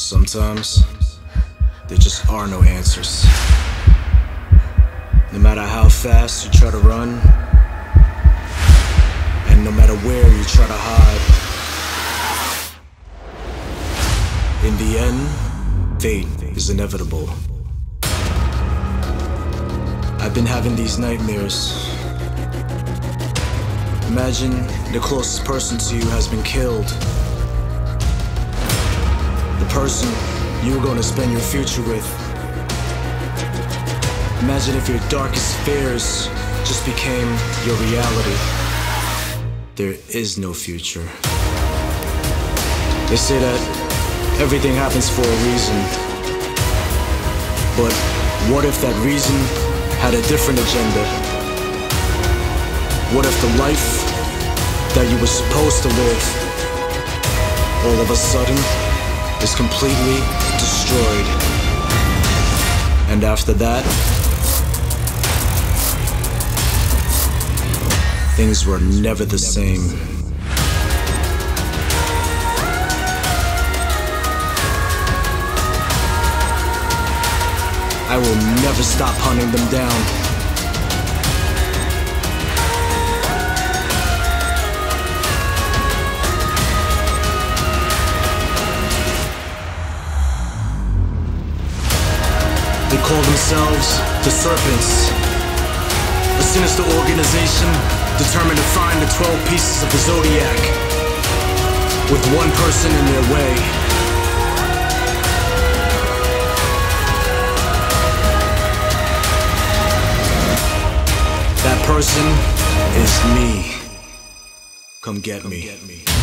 Sometimes, there just are no answers. No matter how fast you try to run, and no matter where you try to hide, in the end, fate is inevitable. I've been having these nightmares. Imagine the closest person to you has been killed person you were going to spend your future with. Imagine if your darkest fears just became your reality. There is no future. They say that everything happens for a reason. But what if that reason had a different agenda? What if the life that you were supposed to live all of a sudden is completely destroyed. And after that, things were never the same. I will never stop hunting them down. They call themselves the Serpents. A sinister organization determined to find the 12 pieces of the Zodiac. With one person in their way. That person is me. Come get me. Get me.